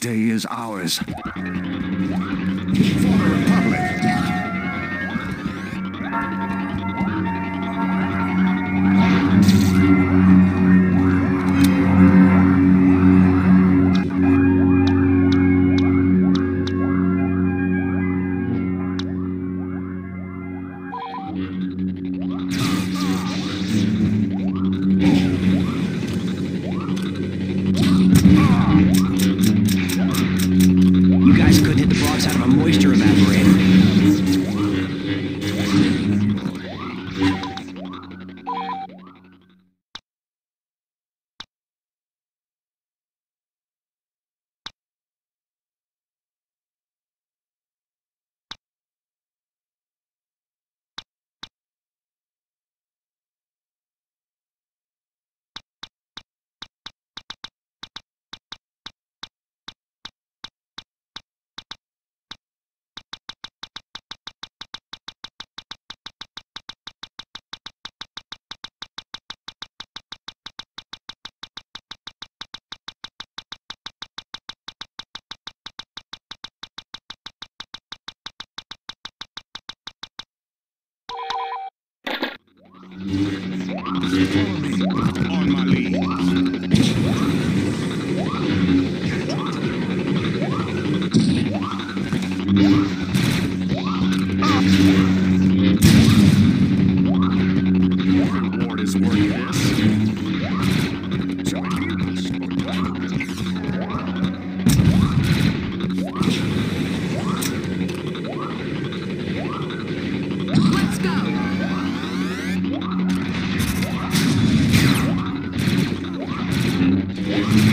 day is ours. Thank you.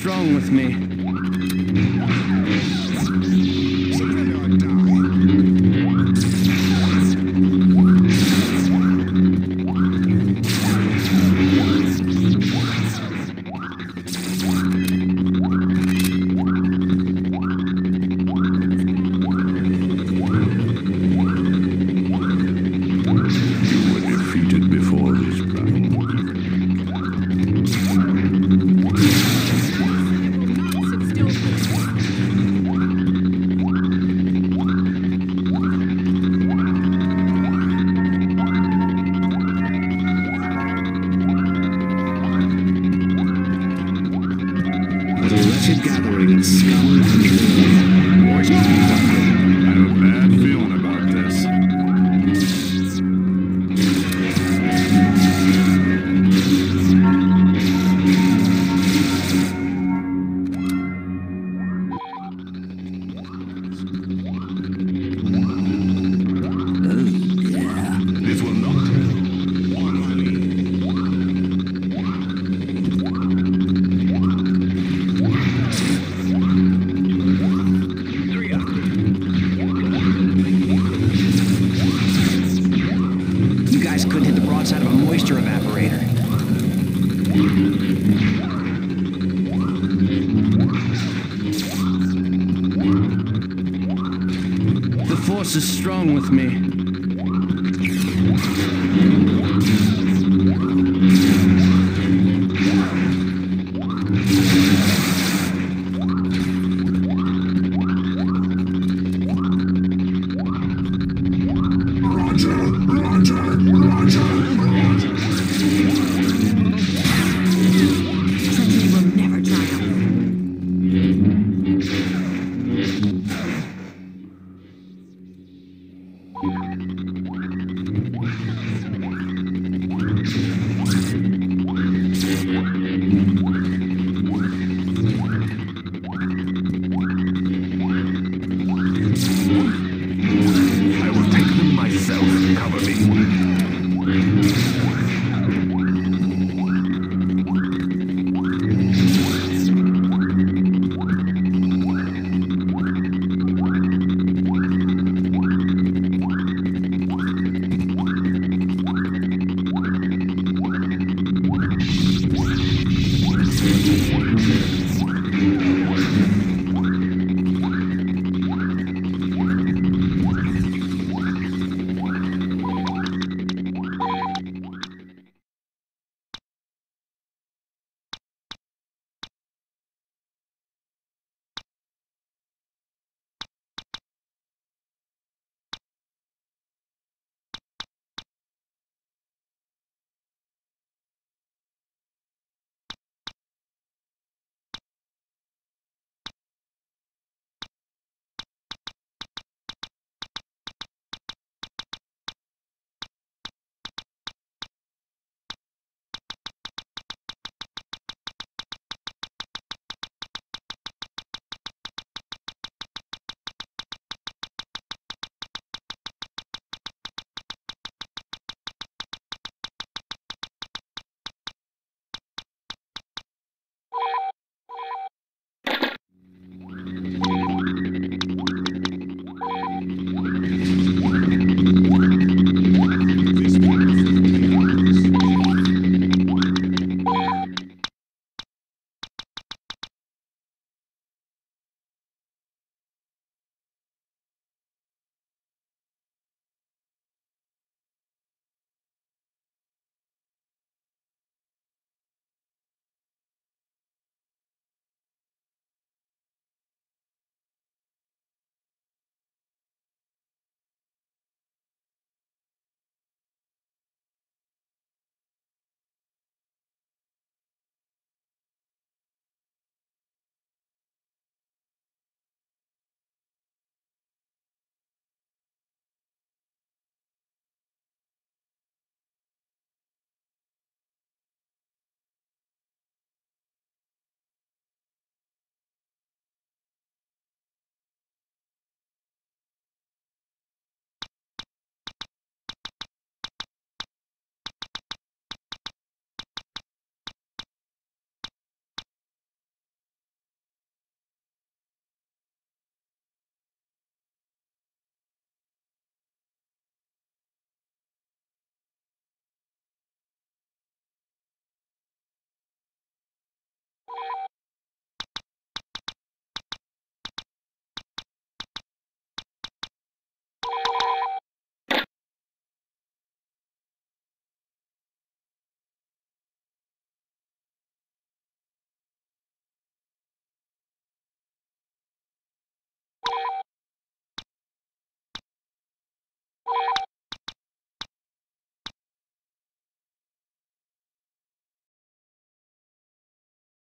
Strong with me.